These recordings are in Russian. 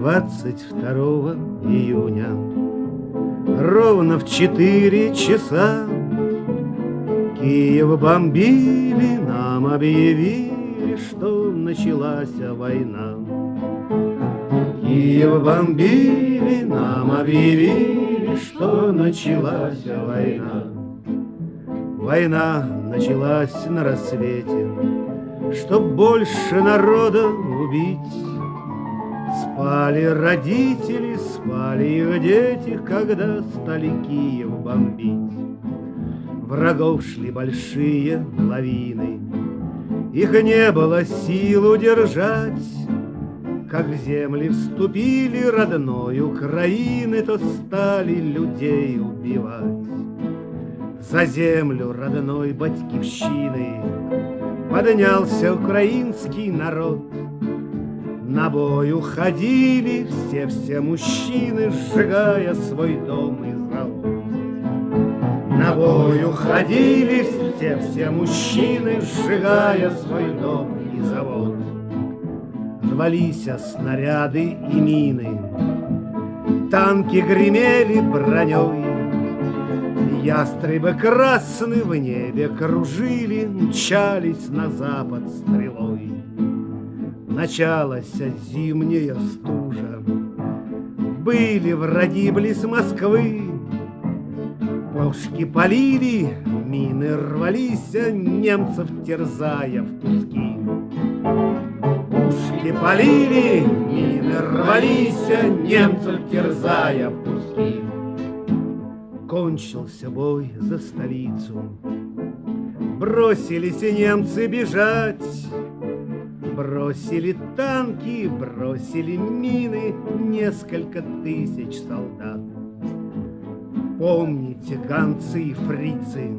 22 июня Ровно в четыре часа Киев бомбили, нам объявили, что началась война. Киев бомбили, нам объявили, что началась война. Война началась на рассвете, Чтоб больше народа убить. Спали родители, спали их дети, Когда стали Киев бомбить. Врагов шли большие лавины, Их не было сил удержать. Как в земли вступили родной Украины, То стали людей убивать. За землю родной батькивщины Поднялся украинский народ. На бой уходили все-все мужчины, Сжигая свой дом и завод. На бой уходили все-все мужчины, Сжигая свой дом и завод. Рвались снаряды и мины, Танки гремели броней, Ястребы красные в небе кружили, Мчались на запад стрелой. Началась зимняя стужа, Были враги близ Москвы, Пушки полили, мины рвались, Немцев терзая в куски. Пушки полили, мины рвались, Немцев терзая в куски. Кончился бой за столицу, Бросились немцы бежать, Бросили танки, бросили мины Несколько тысяч солдат. Помните, гонцы и фрицы,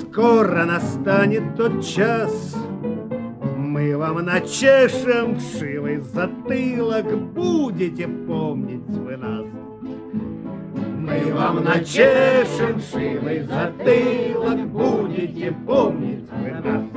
Скоро настанет тот час, Мы вам начешем вшивый затылок, Будете помнить вы нас. Мы вам начешем вшивый затылок, Будете помнить вы нас.